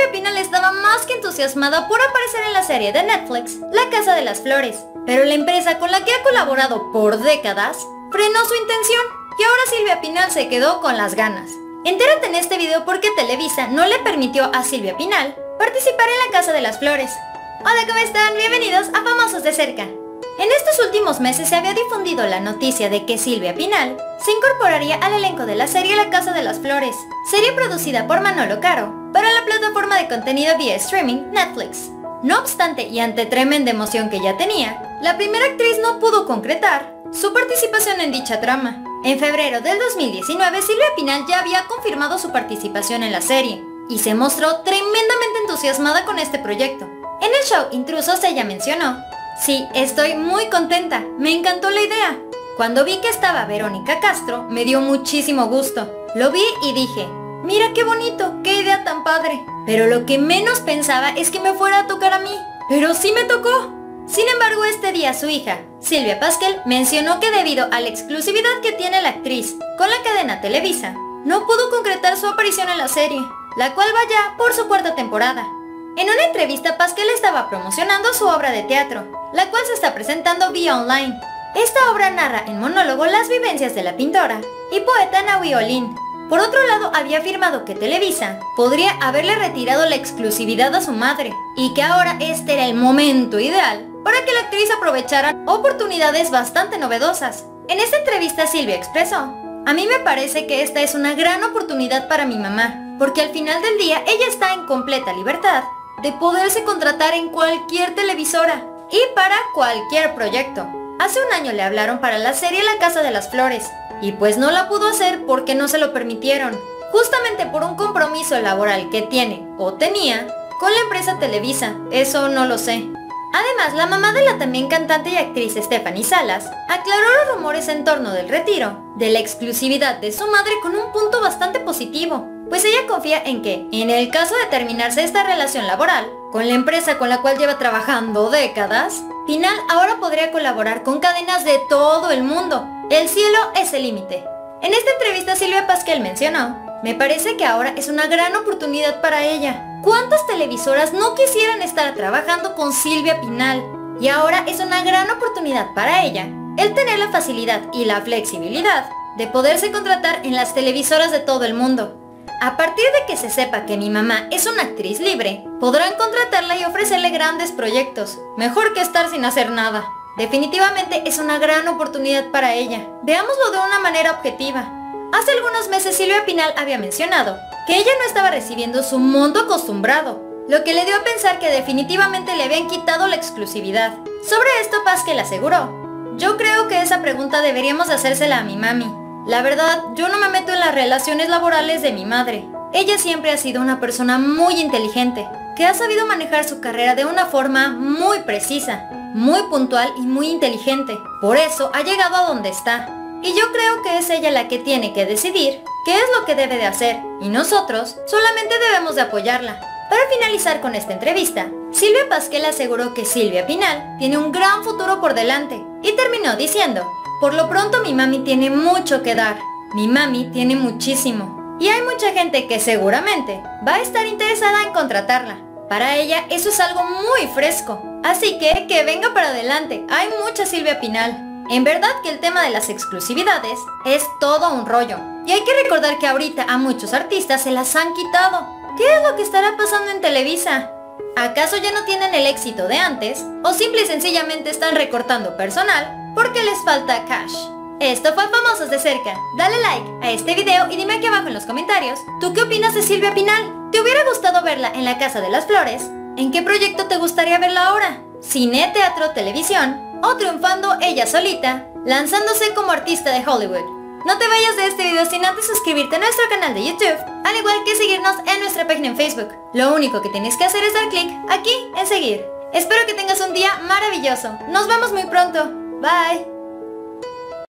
Silvia Pinal estaba más que entusiasmada por aparecer en la serie de Netflix, La Casa de las Flores, pero la empresa con la que ha colaborado por décadas frenó su intención y ahora Silvia Pinal se quedó con las ganas. Entérate en este video por qué Televisa no le permitió a Silvia Pinal participar en la Casa de las Flores. Hola, ¿cómo están? Bienvenidos a Famosos de Cerca. En estos últimos meses se había difundido la noticia de que Silvia Pinal se incorporaría al elenco de la serie La Casa de las Flores, serie producida por Manolo Caro para la plataforma de contenido vía streaming Netflix. No obstante, y ante tremenda emoción que ya tenía, la primera actriz no pudo concretar su participación en dicha trama. En febrero del 2019, Silvia Pinal ya había confirmado su participación en la serie y se mostró tremendamente entusiasmada con este proyecto. En el show Intrusos ella mencionó, Sí, estoy muy contenta, me encantó la idea. Cuando vi que estaba Verónica Castro, me dio muchísimo gusto. Lo vi y dije, mira qué bonito, qué idea tan padre. Pero lo que menos pensaba es que me fuera a tocar a mí. Pero sí me tocó. Sin embargo, este día su hija, Silvia Pasquel, mencionó que debido a la exclusividad que tiene la actriz con la cadena Televisa, no pudo concretar su aparición en la serie, la cual va ya por su cuarta temporada. En una entrevista, Pasquel estaba promocionando su obra de teatro, la cual se está presentando vía online. Esta obra narra en monólogo las vivencias de la pintora y poeta Naui Olin, por otro lado, había afirmado que Televisa podría haberle retirado la exclusividad a su madre y que ahora este era el momento ideal para que la actriz aprovechara oportunidades bastante novedosas. En esta entrevista Silvia expresó, a mí me parece que esta es una gran oportunidad para mi mamá, porque al final del día ella está en completa libertad de poderse contratar en cualquier televisora y para cualquier proyecto. Hace un año le hablaron para la serie La Casa de las Flores, y pues no la pudo hacer porque no se lo permitieron, justamente por un compromiso laboral que tiene o tenía con la empresa Televisa, eso no lo sé. Además, la mamá de la también cantante y actriz Stephanie Salas aclaró los rumores en torno del retiro, de la exclusividad de su madre con un punto bastante positivo, pues ella confía en que, en el caso de terminarse esta relación laboral, con la empresa con la cual lleva trabajando décadas, Pinal ahora podría colaborar con cadenas de todo el mundo, el cielo es el límite. En esta entrevista Silvia Pasquel mencionó, me parece que ahora es una gran oportunidad para ella. ¿Cuántas televisoras no quisieran estar trabajando con Silvia Pinal? Y ahora es una gran oportunidad para ella el tener la facilidad y la flexibilidad de poderse contratar en las televisoras de todo el mundo. A partir de que se sepa que mi mamá es una actriz libre, podrán contratarla y ofrecerle grandes proyectos, mejor que estar sin hacer nada. Definitivamente es una gran oportunidad para ella. Veámoslo de una manera objetiva. Hace algunos meses Silvia Pinal había mencionado que ella no estaba recibiendo su monto acostumbrado, lo que le dio a pensar que definitivamente le habían quitado la exclusividad. Sobre esto Pascal aseguró, yo creo que esa pregunta deberíamos hacérsela a mi mami. La verdad, yo no me meto en las relaciones laborales de mi madre. Ella siempre ha sido una persona muy inteligente, que ha sabido manejar su carrera de una forma muy precisa muy puntual y muy inteligente. Por eso ha llegado a donde está. Y yo creo que es ella la que tiene que decidir qué es lo que debe de hacer. Y nosotros solamente debemos de apoyarla. Para finalizar con esta entrevista, Silvia Pasquel aseguró que Silvia Pinal tiene un gran futuro por delante. Y terminó diciendo, por lo pronto mi mami tiene mucho que dar. Mi mami tiene muchísimo. Y hay mucha gente que seguramente va a estar interesada en contratarla. Para ella eso es algo muy fresco. Así que, que venga para adelante. Hay mucha Silvia Pinal. En verdad que el tema de las exclusividades es todo un rollo. Y hay que recordar que ahorita a muchos artistas se las han quitado. ¿Qué es lo que estará pasando en Televisa? ¿Acaso ya no tienen el éxito de antes? ¿O simple y sencillamente están recortando personal porque les falta cash? Esto fue Famosos de Cerca. Dale like a este video y dime aquí abajo en los comentarios, ¿tú qué opinas de Silvia Pinal? ¿Te hubiera gustado verla en la Casa de las Flores? ¿En qué proyecto te gustaría verla ahora? ¿Cine, teatro, televisión? ¿O triunfando ella solita, lanzándose como artista de Hollywood? No te vayas de este video sin antes suscribirte a nuestro canal de YouTube, al igual que seguirnos en nuestra página en Facebook. Lo único que tienes que hacer es dar clic aquí en seguir. Espero que tengas un día maravilloso. Nos vemos muy pronto. Bye.